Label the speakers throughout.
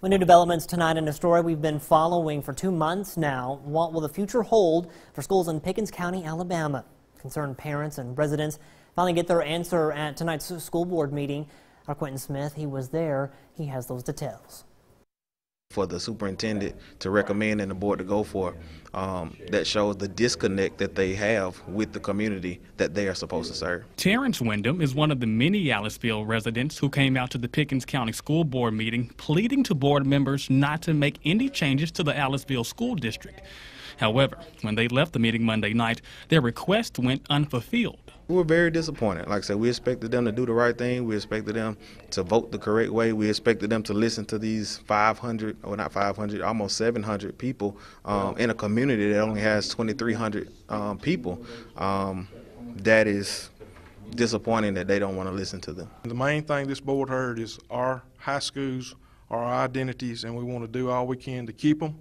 Speaker 1: With new developments tonight in a story we've been following for two months now, what will the future hold for schools in Pickens County, Alabama? Concerned parents and residents finally get their answer at tonight's school board meeting. Our Quentin Smith, he was there. He has those details
Speaker 2: for the superintendent to recommend and the board to go for um, that shows the disconnect that they have with the community that they are supposed to serve.
Speaker 3: Terrence Wyndham is one of the many Aliceville residents who came out to the Pickens County School Board meeting pleading to board members not to make any changes to the Aliceville School District. However, when they left the meeting Monday night, their request went unfulfilled.
Speaker 2: We were very disappointed. Like I said, we expected them to do the right thing. We expected them to vote the correct way. We expected them to listen to these 500, or not 500, almost 700 people um, in a community that only has 2,300 um, people. Um, that is disappointing that they don't want to listen to them.
Speaker 4: The main thing this board heard is our high schools, are our identities, and we want to do all we can to keep them.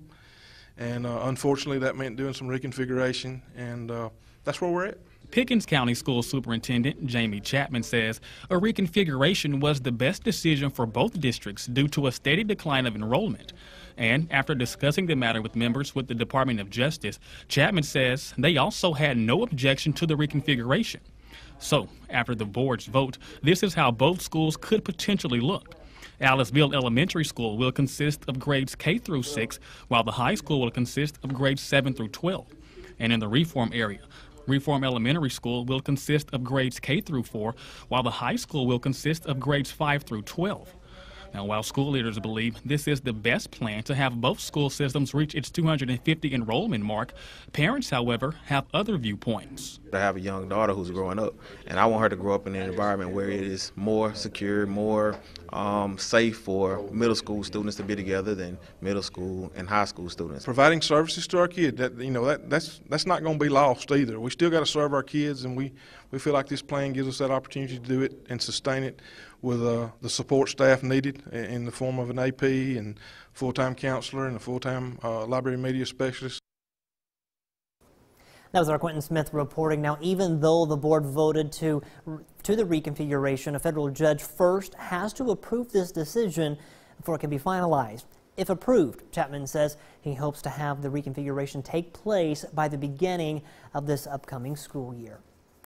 Speaker 4: And uh, unfortunately, that meant doing some reconfiguration, and uh, that's where we're at.
Speaker 3: Pickens County School Superintendent Jamie Chapman says a reconfiguration was the best decision for both districts due to a steady decline of enrollment. And after discussing the matter with members with the Department of Justice, Chapman says they also had no objection to the reconfiguration. So, after the board's vote, this is how both schools could potentially look. Aliceville Elementary School will consist of grades K through 6, while the high school will consist of grades 7 through 12. And in the reform area, Reform Elementary School will consist of grades K through 4, while the high school will consist of grades 5 through 12. Now, while school leaders believe this is the best plan to have both school systems reach its 250 enrollment mark, parents, however, have other viewpoints.
Speaker 2: I have a young daughter who's growing up, and I want her to grow up in an environment where it is more secure, more um, safe for middle school students to be together than middle school and high school students.
Speaker 4: Providing services to our kids, that you know, that, that's that's not going to be lost either. We still got to serve our kids, and we we feel like this plan gives us that opportunity to do it and sustain it with uh, the support staff needed in the form of an AP and full-time counselor and a full-time uh, library media specialist.
Speaker 1: That was our Quentin Smith reporting. Now, even though the board voted to to the reconfiguration, a federal judge first has to approve this decision before it can be finalized. If approved, Chapman says he hopes to have the reconfiguration take place by the beginning of this upcoming school year.